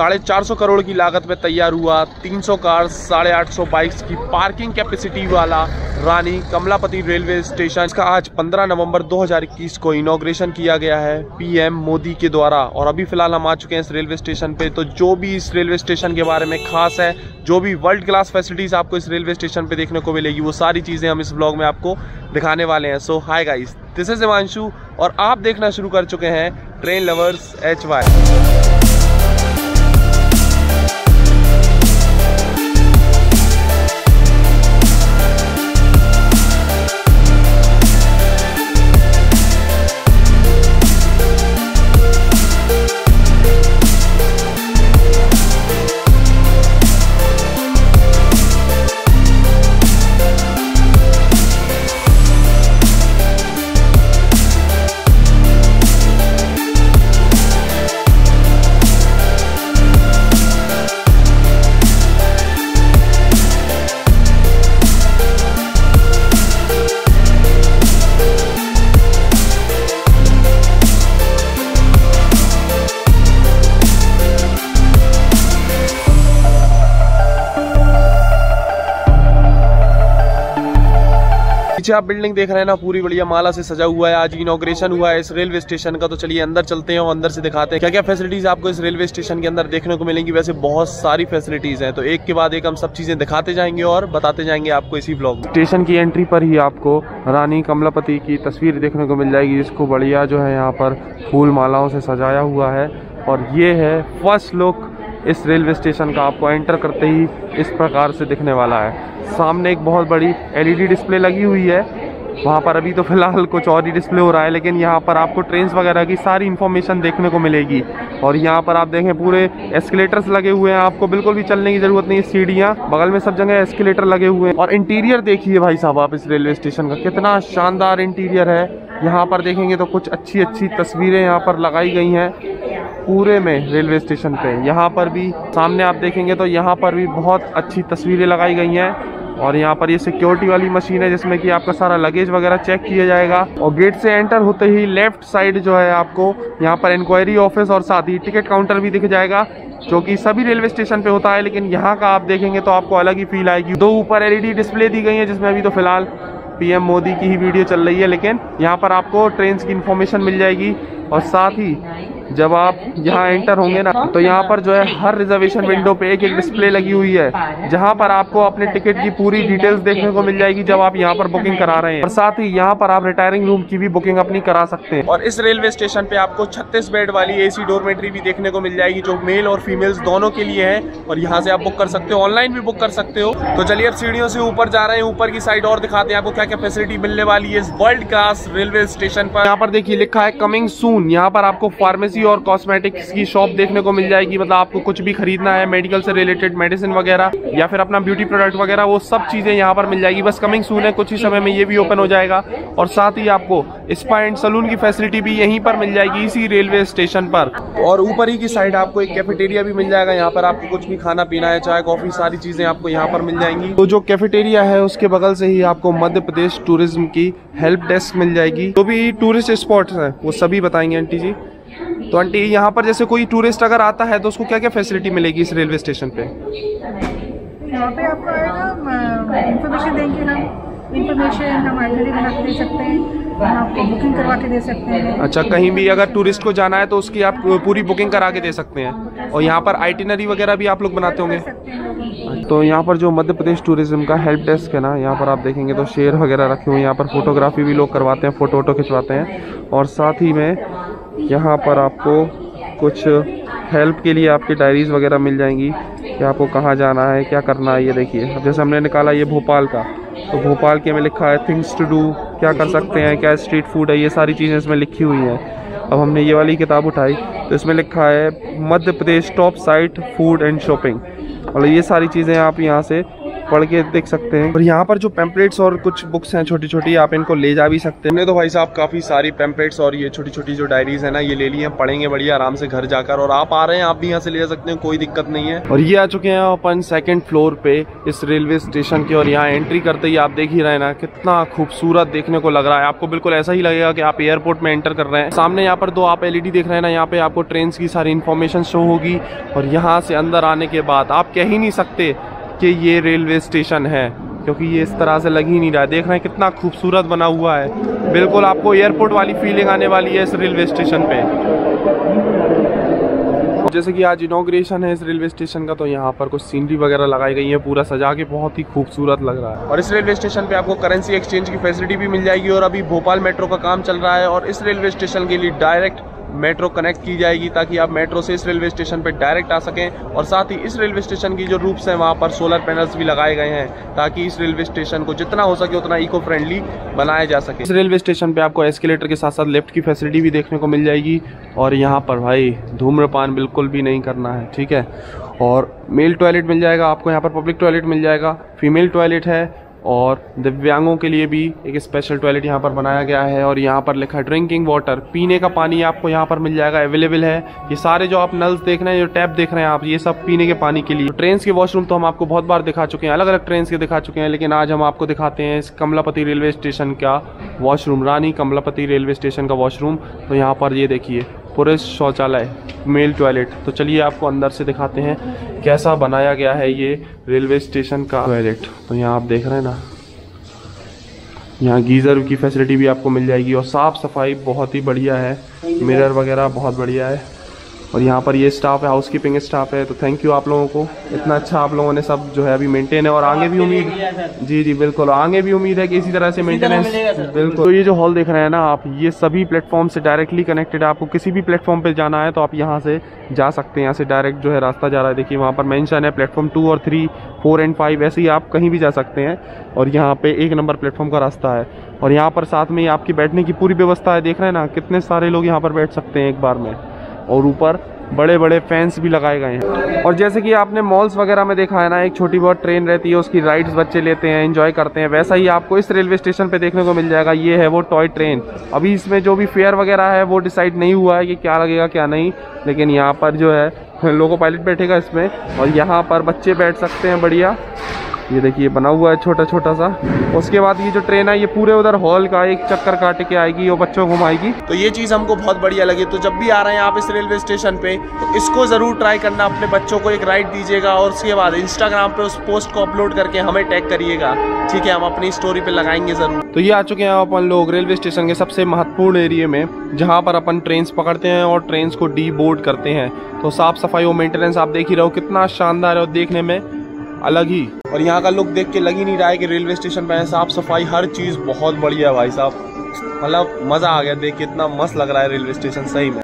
साढ़े चार सौ करोड़ की लागत में तैयार हुआ। 300 कार, साढ़े आठ सौ बाइक्स की पार्किंग कैपेसिटी वाला रानी कमलापति रेलवे स्टेशन। इसका आज 15 नवंबर 2021 को इनोग्रेशन किया गया है पीएम मोदी के द्वारा। और अभी फ़िलहाल हम आ चुके हैं इस रेलवे स्टेशन पे। तो जो भी इस रेलवे स्टेशन के बारे में खास है, जो भी वर्ल्ड क्लास फैसिलिटीज़ आपको इस रेलवे स्टेशन पे देखने को मिलेगी, वो सारी चीज़ें हम इस ब्लॉग में आपको दिखाने वाले हैं। So hi guys this is Himanshu और आप देखना शुरू कर चुके हैं ट्रेन लवर्स एच वाई पीछे आप बिल्डिंग देख रहे हैं ना, पूरी बढ़िया माला से सजा हुआ है। आज इनोग्रेशन हुआ है इस रेलवे स्टेशन का तो चलिए अंदर चलते हैं और अंदर से दिखाते हैं। क्या क्या फैसिलिटीज़ आपको इस रेलवे स्टेशन के अंदर देखने को मिलेंगी? वैसे बहुत सारी फैसिलिटीज़ हैं तो एक के बाद एक हम सब चीज़ें दिखाते जाएँगे और बताते जाएँगे आपको इसी ब्लॉग स्टेशन की एंट्री पर ही आपको रानी कमलापति की तस्वीर देखने को मिल जाएगी, जिसको बढ़िया जो है यहाँ पर फूल मालाओं से सजाया हुआ है। और ये है फ़र्स्ट लुक इस रेलवे स्टेशन का आपको एंटर करते ही इस प्रकार से दिखने वाला है। सामने एक बहुत बड़ी एलईडी डिस्प्ले लगी हुई है। वहाँ पर अभी तो फ़िलहाल कुछ और ही डिस्प्ले हो रहा है, लेकिन यहाँ पर आपको ट्रेन वगैरह की सारी इन्फॉर्मेशन देखने को मिलेगी। और यहाँ पर आप देखें, पूरे एस्केलेटर्स लगे हुए हैं। आपको बिल्कुल भी चलने की ज़रूरत नहीं है। सीढ़ियाँ, बगल में सब जगह एस्केलेटर लगे हुए हैं। और इंटीरियर देखिए भाई साहब आप इस रेलवे स्टेशन का, कितना शानदार इंटीरियर है। यहाँ पर देखेंगे तो कुछ अच्छी अच्छी तस्वीरें यहाँ पर लगाई गई हैं। पूरे में रेलवे स्टेशन पे। यहाँ पर भी, सामने आप देखेंगे तो यहाँ पर भी बहुत अच्छी तस्वीरें लगाई गई हैं। और यहाँ पर ये सिक्योरिटी वाली मशीन है, जिसमें कि आपका सारा लगेज वगैरह चेक किया जाएगा। और गेट से एंटर होते ही लेफ़्ट साइड जो है आपको, यहाँ पर इंक्वायरी ऑफ़िस और साथ ही टिकट काउंटर भी दिख जाएगा, जो कि सभी रेलवे स्टेशन पे होता है। लेकिन यहाँ का आप देखेंगे तो आपको अलग ही फील आएगी। दो ऊपर एलईडी डिस्प्ले दी गई है, जिसमें अभी तो फ़िलहाल पीएम मोदी की ही वीडियो चल रही है। लेकिन यहाँ पर आपको ट्रेन की इन्फॉर्मेशन मिल जाएगी। और साथ ही जब आप यहाँ एंटर होंगे ना तो यहाँ पर जो है हर रिजर्वेशन विंडो पे एक एक डिस्प्ले लगी हुई है जहाँ पर आपको अपने टिकट की पूरी डिटेल्स देखने को मिल जाएगी जब आप यहाँ पर बुकिंग करा रहे हैं। और साथ ही यहाँ पर आप रिटायरिंग रूम की भी बुकिंग अपनी करा सकते हैं। और इस रेलवे स्टेशन पे आपको 36 बेड वाली एसी डोरमेट्री भी देखने को मिल जाएगी जो मेल और फीमेल्स दोनों के लिए है। और यहाँ से आप बुक कर सकते हो ऑनलाइन भी बुक कर सकते हो। तो चलिए अब सीढ़ियों से ऊपर जा रहे हैं ऊपर की साइड और दिखाते हैं आपको क्या क्या फैसिलिटी मिलने वाली है वर्ल्ड क्लास रेलवे स्टेशन पर। यहाँ पर देखिए लिखा है कमिंग सून यहाँ पर आपको फार्मेसी और कॉस्मेटिक्स की शॉप देखने को मिल जाएगी मतलब आपको कुछ भी खरीदना है मेडिकल से रिलेटेड मेडिसिन वगैरह, या फिर अपना ब्यूटी प्रोडक्ट वगैरह, वो सब चीज़ें यहाँ पर मिल जाएगी। बस कमिंग सून है, कुछ ही समय में ये भी ओपन हो जाएगा। और साथ ही आपको स्पा एंड सलून की फैसिलिटी भी यहीं पर मिल जाएगी, इसी रेलवे स्टेशन पर। और ऊपर ही की साइड आपको एक कैफेटेरिया भी मिल जाएगा, यहाँ पर आपको कुछ भी खाना, पीना है, चाय कॉफ़ी सारी चीज़ें आपको यहाँ पर मिल जाएँगी। तो जो कैफेटेरिया है, उसके बगल से ही आपको मध्य प्रदेश टूरिज़्म की हेल्प डेस्क मिल जाएगी। जो भी टूरिस्ट स्पॉट्स हैं, वो सभी बताएँगे आंटी जी। तो आंटी, यहाँ पर जैसे कोई टूरिस्ट अगर आता है तो उसको क्या क्या फैसिलिटी मिलेगी इस रेलवे स्टेशन पे? यहाँ पे आपको आएगा इन्फॉर्मेशन देंगे हम इन्फॉर्मेशन हम आइडली बना दे सकते हैं। आपको बुकिंग करवा के दे सकते हैं। अच्छा कहीं भी अगर टूरिस्ट को जाना है तो उसकी आप पूरी बुकिंग करा के दे सकते हैं। और यहाँ पर आइटिनरी वगैरह भी आप लोग बनाते होंगे। तो यहाँ पर जो मध्य प्रदेश टूरिज़्म का हेल्प डेस्क है ना, यहाँ पर आप देखेंगे तो शेयर वगैरह रखे हुए यहाँ पर फोटोग्राफी भी लोग करवाते हैं फ़ोटो वोटो खिंचवाते हैं। और साथ ही में यहाँ पर आपको कुछ हेल्प के लिए आपकी डायरीज वगैरह मिल जाएँगी कि आपको कहाँ जाना है, क्या करना है, ये देखिए। अब जैसे हमने निकाला ये भोपाल का तो भोपाल के में लिखा है थिंग्स टू डू क्या कर सकते हैं, क्या स्ट्रीट फ़ूड है, ये सारी चीज़ें इसमें लिखी हुई हैं। अब हमने ये वाली किताब उठाई तो इसमें लिखा है, Madhya Pradesh top site food and shopping मतलब ये सारी चीज़ें आप यहाँ से पढ़ के देख सकते हैं। और यहाँ पर जो पेम्पलेट्स और कुछ बुक्स हैं छोटी छोटी आप इनको ले जा भी सकते हैं। हमने तो भाई साहब काफ़ी सारी पेम्पलेट्स और ये छोटी छोटी जो डायरीज है ना, ये ले ली हैं। पढ़ेंगे बढ़िया, आराम से घर जाकर। और आप आ रहे हैं, आप भी यहाँ से ले जा सकते हैं, कोई दिक्कत नहीं है। और ये आ चुके हैं अपन सेकेंड फ्लोर पे, इस रेलवे स्टेशन के। और यहाँ एंट्री करते ही आप देख ही रहे ना, कितना खूबसूरत देखने को लग रहा है। आपको बिल्कुल ऐसा ही लगेगा कि आप एयरपोर्ट में एंटर कर रहे हैं। सामने यहाँ पर दो आप एलईडी देख रहे हैं ना, यहाँ पे आपको ट्रेन की सारी इन्फॉर्मेशन शो होगी। और यहाँ से अंदर आने के बाद आप कह ही नहीं सकते कि ये रेलवे स्टेशन है, क्योंकि ये इस तरह से लग ही नहीं रहा है। देख रहे हैं कितना खूबसूरत बना हुआ है। बिल्कुल आपको एयरपोर्ट वाली फीलिंग आने वाली है इस रेलवे स्टेशन पे। जैसे कि आज इनोग्रेशन है इस रेलवे स्टेशन का तो यहाँ पर कुछ सीनरी वगैरह लगाई गई है, पूरा सजा के बहुत ही खूबसूरत लग रहा है। और इस रेलवे स्टेशन पे आपको करेंसी एक्सचेंज की फैसिलिटी भी मिल जाएगी, और अभी भोपाल मेट्रो का काम चल रहा है, और इस रेलवे स्टेशन के लिए डायरेक्ट मेट्रो कनेक्ट की जाएगी ताकि आप मेट्रो से इस रेलवे स्टेशन पर डायरेक्ट आ सकें और साथ ही इस रेलवे स्टेशन की जो रूप्स हैं, वहाँ पर सोलर पैनल्स भी लगाए गए हैं ताकि इस रेलवे स्टेशन को जितना हो सके उतना इको फ्रेंडली बनाया जा सके। इस रेलवे स्टेशन पर आपको एस्केलेटर के साथ साथ लिफ्ट की फैसिलिटी भी देखने को मिल जाएगी और यहाँ पर भाई धूम्रपान बिल्कुल भी नहीं करना है, ठीक है? और मेल टॉयलेट मिल जाएगा आपको, यहाँ पर पब्लिक टॉयलेट मिल जाएगा। फीमेल टॉयलेट है और दिव्यांगों के लिए भी एक स्पेशल टॉयलेट यहाँ पर बनाया गया है और यहाँ पर लिखा है ड्रिंकिंग वाटर पीने का पानी आपको यहाँ पर मिल जाएगा अवेलेबल है। ये सारे जो आप नल्स देख रहे हैं, जो टैप देख रहे हैं आप, ये सब पीने के पानी के लिए। तो ट्रेन के वॉशरूम तो हम आपको बहुत बार दिखा चुके हैं अलग अलग ट्रेन के दिखा चुके हैं, लेकिन आज हम आपको दिखाते हैं इस कमलापति रेलवे स्टेशन का washroom Rani Kamlapati railway station का वॉशरूम तो यहाँ पर ये देखिए पुरुष शौचालय मेल टॉयलेट तो चलिए आपको अंदर से दिखाते हैं कैसा बनाया गया है ये रेलवे स्टेशन का टॉयलेट तो यहाँ आप देख रहे हैं ना यहाँ गीज़र की फैसिलिटी भी आपको मिल जाएगी और साफ़ सफ़ाई बहुत ही बढ़िया है। मिरर वगैरह बहुत बढ़िया है। और यहाँ पर ये स्टाफ है हाउस कीपिंग स्टाफ है तो थैंक यू आप लोगों को। इतना अच्छा आप लोगों ने सब जो है अभी मेंटेन है और आगे भी उम्मीद जी जी बिल्कुल। आगे भी उम्मीद है कि इसी तरह से मेंटेनेंस बिल्कुल। तो ये जो हॉल देख रहे हैं ना आप ये सभी प्लेटफॉर्म से डायरेक्टली कनेक्टेड है। आपको किसी भी प्लेटफॉर्म पर जाना है तो आप यहाँ से जा सकते हैं। यहाँ से डायरेक्ट जो है रास्ता जा रहा है। देखिए वहाँ पर मैंशन है प्लेटफॉर्म टू और थ्री फोर एंड फाइव ऐसे ही आप कहीं भी जा सकते हैं। और यहाँ पे एक नंबर प्लेटफॉर्म का रास्ता है। और यहाँ पर साथ में आपकी बैठने की पूरी व्यवस्था है। देख रहे हैं ना कितने सारे लोग यहाँ पर बैठ सकते हैं एक बार में। और ऊपर बड़े बड़े फैंस भी लगाए गए हैं। और जैसे कि आपने मॉल्स वगैरह में देखा है ना, एक छोटी बहुत ट्रेन रहती है, उसकी राइड्स बच्चे लेते हैं एंजॉय करते हैं। वैसा ही आपको इस रेलवे स्टेशन पे देखने को मिल जाएगा, ये है वो टॉय ट्रेन अभी इसमें जो भी फेयर वगैरह है, वो डिसाइड नहीं हुआ है कि क्या लगेगा, क्या नहीं। लेकिन यहाँ पर जो है लोको पायलट बैठेगा इसमें और यहाँ पर बच्चे बैठ सकते हैं, बढ़िया। ये देखिए बना हुआ है छोटा छोटा सा। उसके बाद ये जो ट्रेन है ये पूरे उधर हॉल का एक चक्कर काट के आएगी और बच्चों को घुमाएगी। तो ये चीज़ हमको बहुत बढ़िया लगी। तो जब भी आ रहे हैं आप इस रेलवे स्टेशन पे तो इसको ज़रूर ट्राई करना। अपने बच्चों को एक राइड दीजिएगा और उसके बाद इंस्टाग्राम पे उस पोस्ट को अपलोड करके हमें टैग करिएगा। ठीक है हम अपनी स्टोरी पे लगाएँगे ज़रूर। तो ये आ चुके हैं अपन लोग रेलवे स्टेशन के सबसे महत्वपूर्ण एरिए में जहाँ पर अपन ट्रेन पकड़ते हैं और ट्रेन को डी बोर्ड करते हैं। तो साफ़ सफ़ाई और मेंटेनेंस आप देख ही रहो कितना शानदार है। और देखने में अलग ही। और यहाँ का लुक देख के लग ही नहीं रहा है कि रेलवे स्टेशन पे साफ़ सफ़ाई हर चीज़ बहुत बढ़िया है भाई साहब। मतलब मज़ा आ गया देख के, इतना मस्त लग रहा है रेलवे स्टेशन सही में।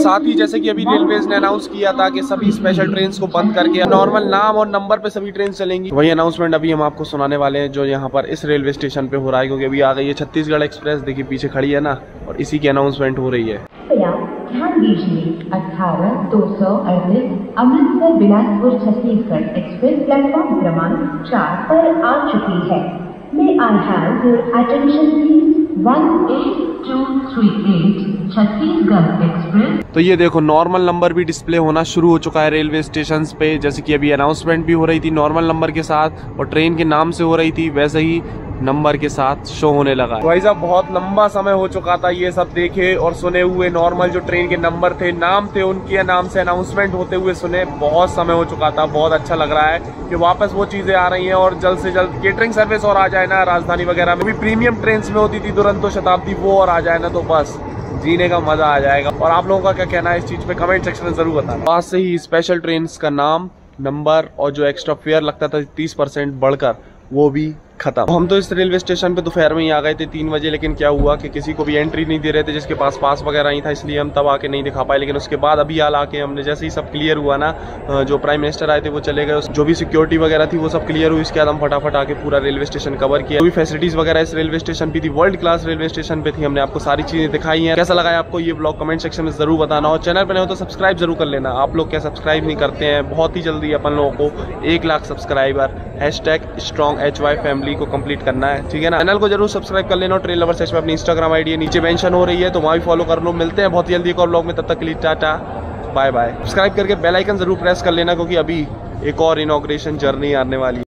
साथ ही जैसे कि अभी रेलवेज ने अनाउंस किया था कि सभी स्पेशल ट्रेन को बंद करके नॉर्मल नाम और नंबर पे सभी ट्रेन चलेंगी। वही अनाउंसमेंट अभी हम आपको सुनाने वाले हैं, जो यहाँ पर इस रेलवे स्टेशन पे हो रहा है, क्योंकि अभी आ गई है छत्तीसगढ़ एक्सप्रेस देखिए पीछे खड़ी है ना, और इसी की अनाउंसमेंट हो रही है। ध्यान दीजिए, अठारह दो सौ अड़तीस, अमृतसर, बिलासपुर, छत्तीसगढ़ एक्सप्रेस प्लेटफॉर्म क्रमांक चार पर आ चुकी है। May I have your attention, please? Chhattisgarh तो ये देखो नॉर्मल नंबर भी डिस्प्ले होना शुरू हो चुका है रेलवे स्टेशन पे। जैसे कि अभी अनाउंसमेंट भी हो रही थी नॉर्मल नंबर के साथ और ट्रेन के नाम से हो रही थी, वैसे ही नंबर के साथ शो होने लगा भाई साहब, बहुत लंबा समय हो चुका था ये सब देखे और सुने हुए नॉर्मल जो ट्रेन के नंबर थे, नाम थे, उनके नाम से अनाउंसमेंट होते हुए सुने, बहुत समय हो चुका था, बहुत अच्छा लग रहा है कि वापस वो चीज़ें आ रही हैं और जल्द से जल्द केटरिंग सर्विस और आ जाए ना, राजधानी वगैरह में भी। प्रीमियम ट्रेन में होती थी दुरंतो शताब्दी, वो और आ जाए ना तो बस। जीने का मज़ा आ जाएगा। और आप लोगों का क्या कहना है इस चीज़ पे? कमेंट सेक्शन में ज़रूर बताना। पास से ही स्पेशल ट्रेन का नाम नंबर और जो एक्स्ट्रा फेयर लगता था तीस परसेंट बढ़कर, वो भी खत्म। हम तो इस रेलवे स्टेशन पे दोपहर में ही आ गए थे तीन बजे, लेकिन क्या हुआ कि किसी को भी एंट्री नहीं दे रहे थे, जिसके पास पास वगैरह नहीं था, इसलिए हम तब आके नहीं दिखा पाए। लेकिन उसके बाद अभी हाल आके हमने जैसे ही सब क्लियर हुआ ना जो प्राइम मिनिस्टर आए थे, वो चले गए। जो भी सिक्योरिटी वगैरह थी, वो सब क्लियर हुई। इसके बाद हम फटाफट आके पूरा रेलवे स्टेशन कवर किया। भी फैसिलिटीज़ वगैरह इस रेलवे स्टेशन पे थी वर्ल्ड क्लास रेलवे स्टेशन पे थी, हमने आपको सारी चीज़ें दिखाई है। कैसा लगा आपको? ये ब्लॉग कमेंट सेक्शन में ज़रूर बताना। और चैनल पर नहीं हो तो सब्सक्राइब ज़रूर कर लेना। आप लोग क्या सब्सक्राइब नहीं करते हैं? बहुत ही जल्दी अपन लोगों को एक lakh subscriber hash tag strong H Y family को कंप्लीट करना है। ठीक है ना? चैनल को ज़रूर सब्सक्राइब कर लेना ट्रेन लवर सेक्शन में अपनी इंस्टाग्राम आईडी नीचे मेंशन हो रही है तो वहाँ भी फॉलो कर लो। मिलते हैं बहुत जल्दी एक और ब्लॉग में, तब तक के लिए टाटा बाय बाय सब्सक्राइब करके बेलाइकन ज़रूर प्रेस कर लेना, क्योंकि अभी एक और इनोग्रेशन जर्नी आने वाली